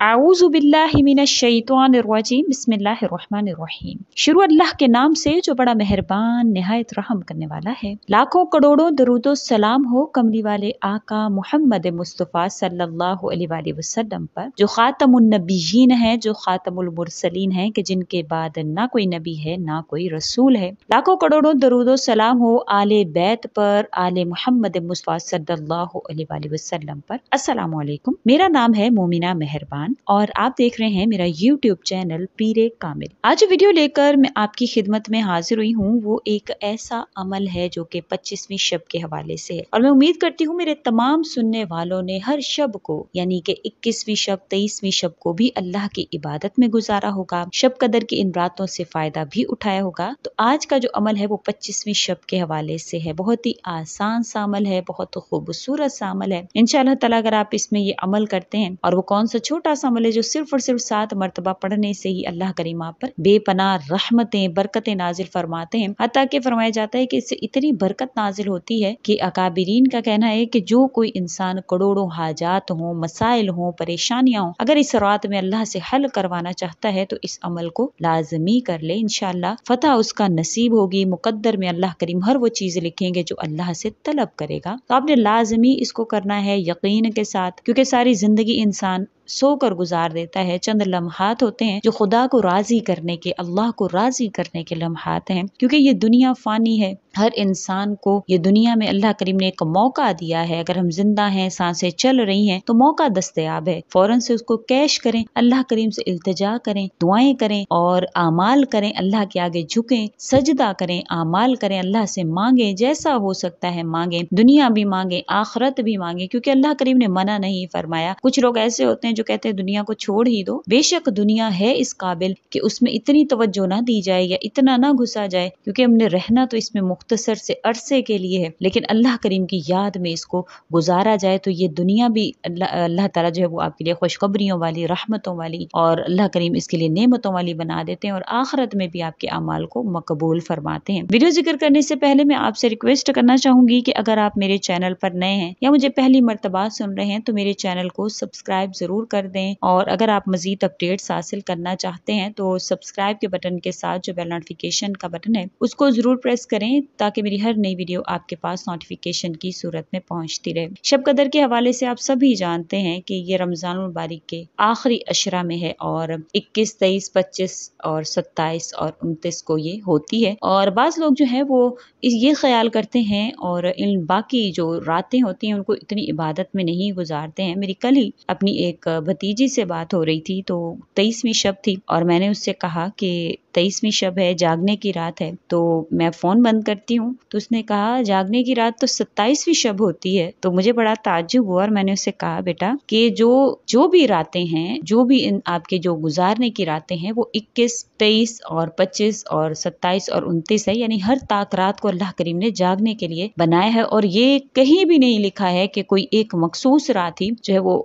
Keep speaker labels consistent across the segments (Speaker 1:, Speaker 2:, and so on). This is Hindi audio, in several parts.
Speaker 1: आऊज़ुबिल्लाहिमिनश्शैतानिर्रजीम बिस्मिल्लाहिर्रहमानिर्रहीम शुरू अल्लाह के नाम से जो बड़ा मेहरबान, नहायत रहम करने वाला है। लाखों करोड़ों दरूदो सलाम हो कमली वाले आका मोहम्मद मुस्तफ़ा सल्लल्लाहु अलैहि वसल्लम पर, जो खातमुन्नबीयीन है, जो खातमुल मुरसलीन है, कि जिनके बाद ना कोई नबी है, ना कोई रसूल है। लाखों करोड़ों दरूदो सलाम हो आले बैत पर, आले मोहम्मद मुस्तफ़ा सल्लल्लाहु अलैहि वसल्लम पर। अस्सलाम मेरा नाम है मोमिना मेहरबान। खान और आप देख रहे हैं मेरा यूट्यूब चैनल पीरे कामिल। आज वीडियो लेकर मैं आपकी खिदमत में हाजिर हुई हूँ। वो एक ऐसा अमल है जो कि पच्चीसवीं शब के हवाले से है। और मैं उम्मीद करती हूँ मेरे तमाम सुनने वालों ने हर शब को, यानी कि इक्कीसवीं शब, तेईसवीं शब को भी अल्लाह की इबादत में गुजारा होगा। शब कदर की इन रातों से फ़ायदा भी उठाया होगा। तो आज का जो अमल है वो पच्चीसवीं शब के हवाले से है। बहुत ही आसान सा अमल है, बहुत खूबसूरत सा अमल है। इनशाला अगर आप इसमें ये अमल करते हैं, और वो कौन सा छोटा सा जो सिर्फ़ और सिर्फ़ सात मरतबा पढ़ने से ही अल्लाह करीम पर बेपना रहमतें, बरकतें नाजिल फरमाते हैं। हती के फरमाया जाता है कि इससे इतनी बरकत नाजिल होती है कि अकाबरीन का कहना है कि जो कोई इंसान करोड़ों हाजात हो, मसाइल हो, परेशानियाँ हो, अगर इस रात में अल्लाह से हल करवाना चाहता है तो इस अमल को लाजमी कर ले इनशाला फतह उसका नसीब होगी, मुकद्दर में अल्लाह करीम हर वो चीज़ लिखेंगे जो अल्लाह से तलब करेगा। तो आपने लाजमी इसको करना है यकीन के साथ, क्योंकि सारी ज़िंदगी इंसान सोकर गुजार देता है। चंद लम्हात होते हैं जो खुदा को राज़ी करने के, अल्लाह को राज़ी करने के लम्हात हैं। क्योंकि ये दुनिया फानी है। हर इंसान को ये दुनिया में अल्लाह करीम ने एक मौका दिया है। अगर हम ज़िंदा हैं, साँसें चल रही हैं तो मौका दस्तयाब है। फ़ौरन से उसको कैश करें, अल्लाह करीम से इल्तजा करें, दुआएँ करें और आमाल करें, अल्लाह के आगे झुकें, सजदा करें, आमाल करें, अल्लाह से मांगे, जैसा हो सकता है मांगे, दुनिया भी मांगे, आखरत भी मांगे, क्योंकि अल्लाह करीम ने मना नहीं फरमाया। कुछ लोग ऐसे होते हैं जो कहते हैं, दुनिया को छोड़ ही दो। बेशक दुनिया है इस काबिल कि उसमें इतनी तवज्जो ना दी जाए या इतना ना घुसा जाए, क्योंकि हमने रहना तो इसमें मुख्तसर से अरसे के लिए है। लेकिन अल्लाह करीम की याद में इसको गुजारा जाए तो ये दुनिया भी अल्लाह अल्लाह ताला जो है वो आपके लिए खुशखबरियों वाली, रहमतों वाली और अल्लाह करीम इसके लिए नेमतों वाली बना देते हैं और आखरत में भी आपके अमाल को मकबूल फरमाते हैं। वीडियो ज़िक्र करने से पहले मैं आपसे रिक्वेस्ट करना चाहूँगी कि अगर आप मेरे चैनल पर नए हैं या मुझे पहली मरतबा सुन रहे हैं तो मेरे चैनल को सब्सक्राइब ज़रूर कर दें और अगर आप मजीद अपडेट्स हासिल करना चाहते हैं तो सब्सक्राइब के बटन के साथ जो बेल नोटिफिकेशन का बटन है उसको ज़रूर प्रेस करें ताकि मेरी हर नई वीडियो आपके पास नोटिफिकेशन की सूरत में पहुँचती रहे। शब कदर के हवाले से आप सभी जानते हैं कि ये रमज़ान मुबारक के आखिरी अशरा में है और 21, तेईस पच्चीस और 27 और 29 को ये होती है। और बाज लोग जो है वो ये ख्याल करते हैं और इन बाकी जो रातें होती हैं उनको इतनी इबादत में नहीं गुजारते हैं। मेरी कल ही अपनी एक भतीजी से बात हो रही थी तो तेईसवीं शब थी और मैंने उससे कहा कि तेईसवीं शब है जागने की रात है तो मैं फ़ोन बंद करती हूँ तो उसने कहा जागने की रात तो सत्ताईसवीं शब होती है। तो मुझे बड़ा ताजुब हुआ और मैंने उससे कहा बेटा कि जो जो भी रातें हैं जो भी इन आपके जो गुजारने की रातें हैं वो 21, 23 और 25 और 27 और 29 है यानी हर ताक रात को अल्लाह करीम ने जागने के लिए बनाया है। और ये कहीं भी नहीं लिखा है कि कोई एक मखसूस रात ही जो है वो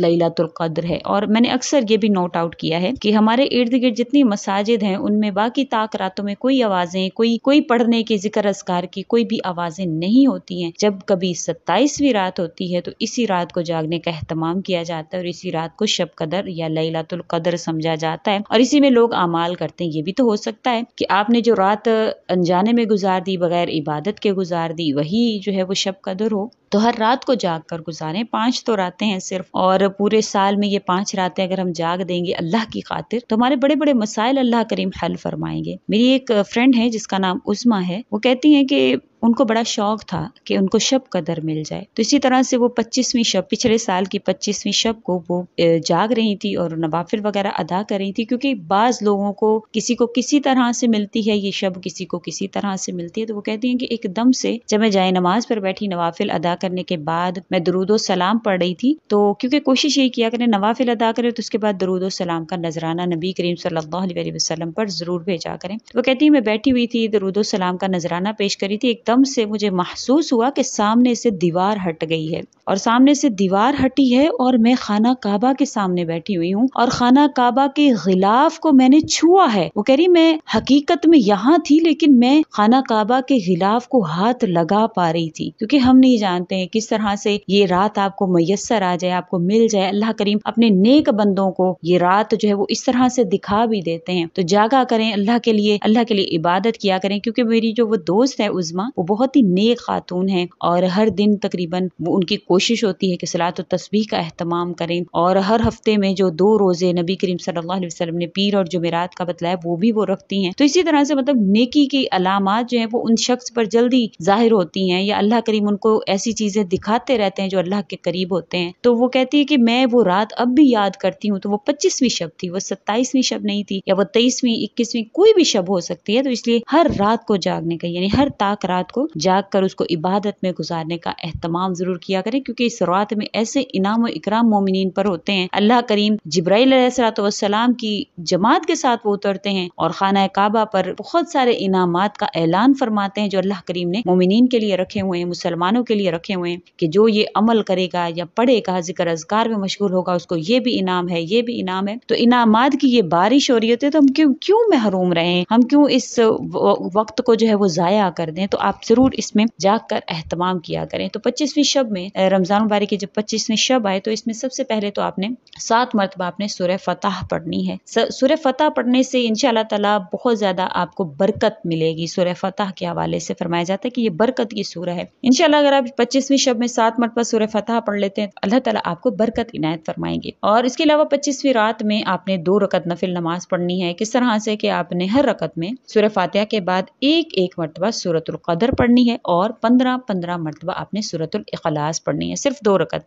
Speaker 1: लैलातुल कद्र है। और मैंने अक्सर ये भी नोट आउट किया है कि हमारे इर्द गिर्द जितनी मसाजिद हैं, उनमें बाकी ताक रातों में कोई आवाज़ें, कोई कोई पढ़ने के ज़िक्र असकार की कोई भी आवाज़ें नहीं होती हैं। जब कभी सत्ताईसवीं रात होती है तो इसी रात को जागने का अहतमाम किया जाता है और इसी रात को शब कदर या लैलातुल कदर समझा जाता है। और इसी में लोग अमाल करते हैं। ये भी तो हो सकता है कि आपने जो रात अनजाने में गुजार दी, बगैर इबादत के गुजार दी, वही जो है वो शब कदर हो। तो हर रात को जाग कर गुजारें। पाँच तो रातें हैं सिर्फ़। और पूरे साल में ये पाँच रातें अगर हम जाग देंगे अल्लाह की खातिर तो हमारे बड़े बड़े मसाइल अल्लाह करीम हल फरमाएँगे। मेरी एक फ्रेंड है, जिसका नाम उस्मा है, वो कहती है कि उनको बड़ा शौक था कि उनको शब कदर मिल जाए। तो इसी तरह से वो पच्चीसवीं शब, पिछले साल की पच्चीसवीं शब को वो जाग रही थी और नवाफिल वगैरह अदा कर रही थी, क्योंकि बाज लोगों को किसी को किसी तरह से मिलती है ये शब, किसी को किसी तरह से मिलती है। तो वो कहती है कि एकदम से जब मैं जाए नमाज़ पर बैठी नवाफिल अदा करने के बाद मैं दरूदो सलाम पढ़ रही थी तो क्योंकि कोशिश यही किया करें नवाफिल अदा करें तो उसके बाद दरूदो सलाम का नजराना नबी करीम सल्लल्लाहु अलैहि वसल्लम पर ज़रूर भेजा करें। तो वो कहती है, मैं बैठी हुई थी, दरूदो सलाम का नजराना पेश करी थी, एक एकदम से मुझे महसूस हुआ कि सामने से दीवार हट गई है। और सामने से दीवार हटी है और मैं खाना काबा के सामने बैठी हुई हूँ और खाना काबा के गिलाफ को मैंने छुआ है। वो कह रही, मैं हकीकत में यहाँ थी, लेकिन मैं खाना काबा के गिलाफ को हाथ लगा पा रही थी। क्योंकि हम नहीं जानते हैं किस तरह से ये रात आपको मैसर आ जाए, आपको मिल जाए। अल्लाह करीम अपने नेक बंदों को ये रात जो है वो इस तरह से दिखा भी देते हैं। तो जागा करें, अल्लाह के लिए, अल्लाह के लिए इबादत किया करें, क्योंकि मेरी जो वो दोस्त है उजमा वो बहुत ही नेक खातून है और हर दिन तकरीबन वो उनकी कोशिश होती है कि सलात तस्बीह का अहतमाम करें और हर हफ़्ते में जो दो रोज़े नबी करीम सल्लल्लाहु अलैहि वसल्लम ने पीर और जुमेरात का बतलाया, वो भी वो रखती हैं। तो इसी तरह से मतलब नेकी की अलामत जो है, वो उन शख्स पर जल्दी ज़ाहिर होती हैं या अल्लाह करीम उनको ऐसी चीज़ें दिखाते रहते हैं जो अल्लाह के करीब होते हैं। तो वो कहती है कि मैं वो रात अब भी याद करती हूँ तो वो पच्चीसवीं शब थी, वो सत्ताईसवीं शब नहीं थी या वो तेईसवीं, इक्कीसवीं कोई भी शब हो सकती है। तो इसलिए हर रात को जागने का, यानी हर ताक रात को जाग कर उसको इबादत में गुजारने का अहतमाम ज़रूर किया करें, क्योंकि इस रात में ऐसे इनाम इकराम मोमिन पर होते हैं। अल्लाह करीम जब्राईसलाम की जमात के साथ वो उतरते हैं और खाना काबा पर बहुत सारे इनामात का ऐलान फरमाते हैं, जो अल्लाह करीम ने मोमिन के लिए रखे हुए हैं, मुसलमानों के लिए रखे हुए हैं, कि जो ये अमल करेगा या पढ़ेगा ज़िक्र अजगार में मशगूल होगा, उसको ये भी इनाम है, ये भी इनाम है। तो इनामात की ये बारिश हो रही होती है तो हम क्यों क्यों महरूम रहे? हम क्यों इस वक्त को जो है वो ज़ाया कर दें? तो आप ज़रूर इसमें जाकर अहतमाम किया करें। तो पच्चीसवीं शब में रमज़ान मुबारक की जब पच्चीसवीं शब आए तो इसमें सबसे पहले तो आपने सात मरतबा आपने सुर फतह पढ़नी है। सुर फतह पढ़ने से इन ताला बहुत ज़्यादा आपको बरकत मिलेगी सुर फतह के हवाले से। फरमाया जाता है कि ये बरकत की सूर है। इनशाला अगर आप पच्चीसवीं शब में सात मरतबा सुर फतह पढ़ लेते हैं तो अल्लाह ताला आपको बरकत इनायत फरमाएँगे। और इसके अलावा पच्चीसवीं रात में आपने दो रकत नफिल नमाज़ पढ़नी है। किस तरह से कि आपने हर रकत में सुर फातिहा के बाद एक एक मरतबा सूरतुल कदर पढ़नी है और पंद्रह पंद्रह मरतबा आपने सूरतुल इखलास पढ़नी है सिर्फ़ दो रकत।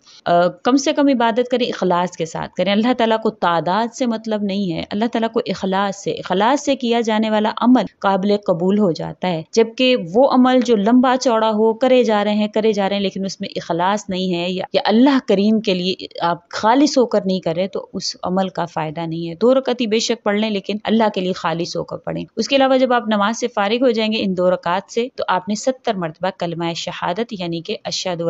Speaker 1: कम से कम इबादत करें इखलास के साथ करें। अल्लाह ताला को तादाद से मतलब नहीं है अल्लाह ताला को इखलास से इखलास से किया जाने वाला अमल काबिल कबूल हो जाता है जबकि वो अमल जो लंबा चौड़ा हो करे जा रहे हैं करे जा रहे हैं लेकिन उसमें इखलास नहीं है या, या अल्लाह करीम के लिए आप खालिश होकर नहीं कर तो उस अमल का फ़ायदा नहीं है। दो रकत ही बेशक पढ़ लें लेकिन अल्लाह के लिए खालिश होकर पढ़ें। उसके अलावा जब आप नमाज़ से फारिग हो जाएँगे इन दो रकात से तो आपने सत्तर मरतबा कलमा शहादत, यानी कि अशद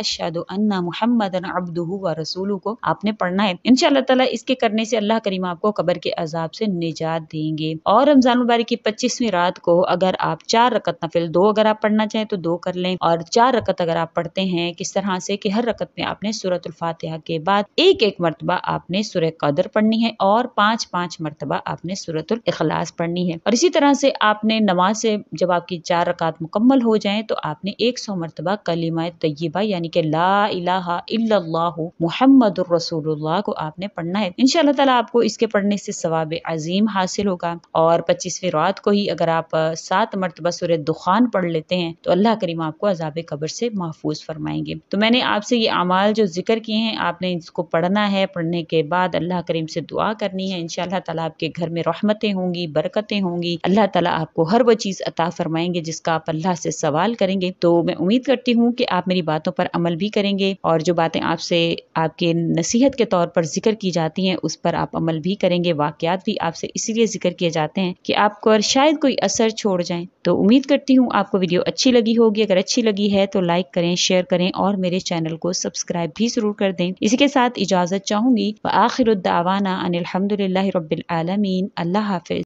Speaker 1: अशद मोहम्मद अब्दू व रसूल को आपने पढ़ना है। इन ताला इसके करने से अल्लाह करीम आपको कबर के अजाब से निजात देंगे। और रमज़ान मुबारक की पच्चीसवीं रात को अगर आप चार रकत नफिल, दो अगर आप पढ़ना चाहें तो दो कर लें। और चार रकत अगर आप पढ़ते हैं, किस तरह से कि हर रकत में आपने सूरत फातिहा के बाद एक एक मरतबा आपने सुर कदर पढ़नी है और पाँच पाँच मरतबा आपने सूरत इखलास पढ़नी है। और इसी तरह से आपने नमाज़ से जब आपकी चार रकात मुकम्मल हो जाएँ तो आपने एक सौ मरतबा कलीमा तय्यबा, यानी कि ला इलाहा मुहम्मद रसूलुल्लाह को आपने पढ़ना है। इन ताला आपको इसके पढ़ने से सवाब अजीम हासिल होगा। और पच्चीसवीं रात को ही अगर आप सात मरतबा सूर्य दुखान पढ़ लेते हैं तो अल्लाह करीम आपको अजाब कबर से महफूज फरमाएँगे। तो मैंने आपसे ये अमाल जो ज़िक्र किए हैं, आपने इसको पढ़ना है। पढ़ने के बाद अल्लाह करीम से दुआ करनी है। इन ताला आपके घर में रहमतें होंगी, बरकतें होंगी। अल्लाह ताला आपको हर वो चीज़ अता फरमाएँगे, जिसका आप अल्लाह से सवाल करेंगे तो मैं उम्मीद करती हूँ कि आप मेरी बातों पर अमल भी करेंगे और जो बातें आपसे, आपके नसीहत के तौर पर ज़िक्र की जाती हैं, उस पर आप अमल भी करेंगे, वाकयात भी आपसे इसीलिए ज़िक्र किए जाते हैं कि आपको और शायद कोई असर छोड़ जाए। तो उम्मीद करती हूँ आपको वीडियो अच्छी लगी होगी, अगर अच्छी लगी है तो लाइक करें, शेयर करें और मेरे चैनल को सब्सक्राइब भी ज़रूर कर दें। इसी के साथ इजाज़त चाहूँगी। आखिर दावाना अनिलहमदिल्ला रबालमीन अल्लाह हाफिज़।